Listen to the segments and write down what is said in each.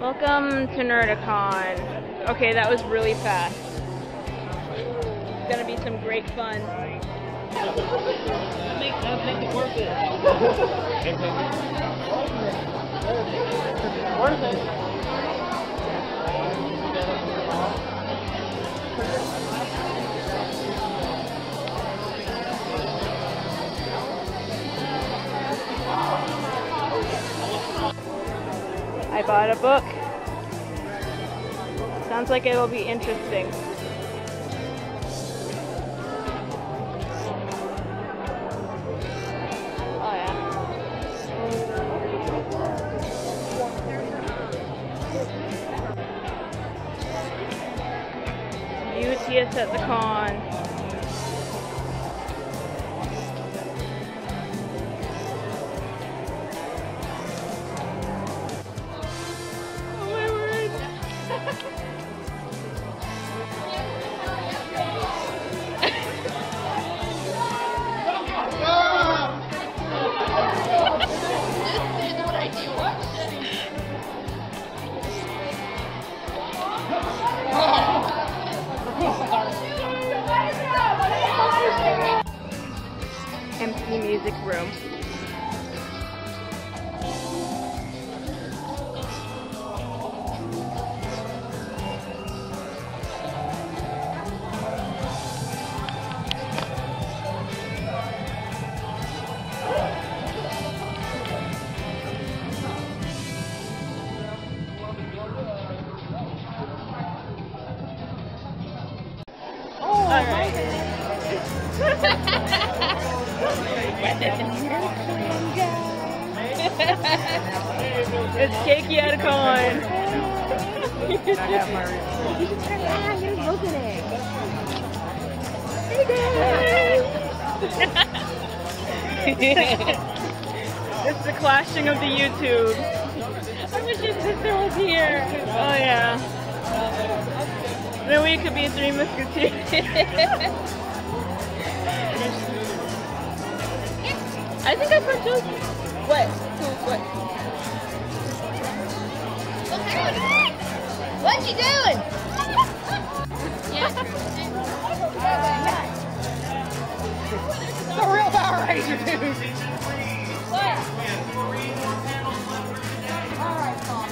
Welcome to Nerdacon. Okay, that was really fast. It's gonna be some great fun. Make, uh, it. worth it. I bought a book. Sounds like it'll be interesting. Oh yeah. You see us at the con. Empty music room. Oh, All it's Cakey at a con. it's the clashing of the YouTube. I wish your sister was here. Oh yeah. Then we could be three musketeers. I think I put those. What? Who? What? What you doing? The real Power Ranger, dude.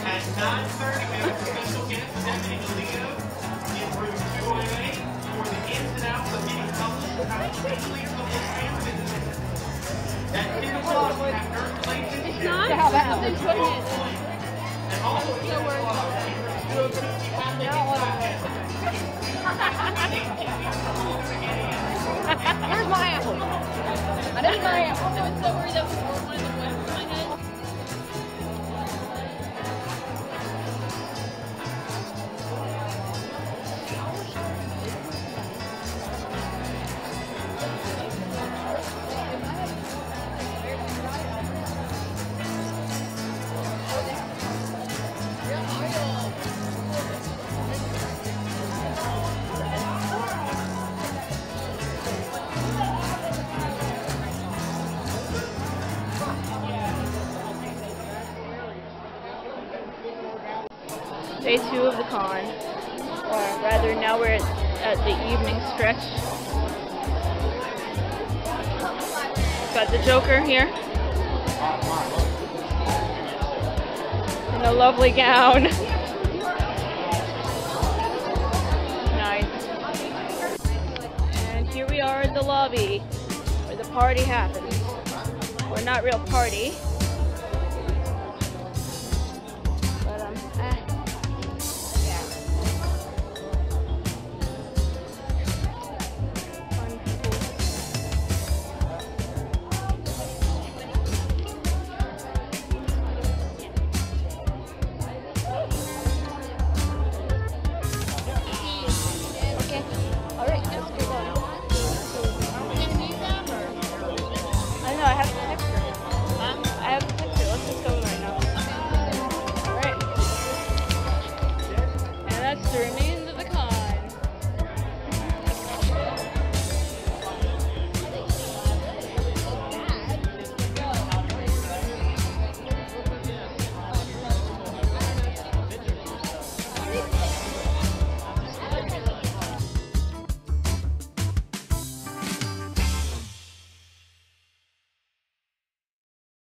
At 9:30, we have a special guest stepping into in room 208 for the ins and outs of getting published and how to change leaders of this It's not? How about it? And also, 10 o'clock, Where's my apple? I need my apple. I was so worried that was one of the Day two of the con. Or rather, now we're at, the evening stretch. Got the Joker here. In a lovely gown. nice. And here we are in the lobby where the party happens. Or not real party.